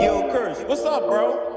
Yo, Curse, what's up, bro?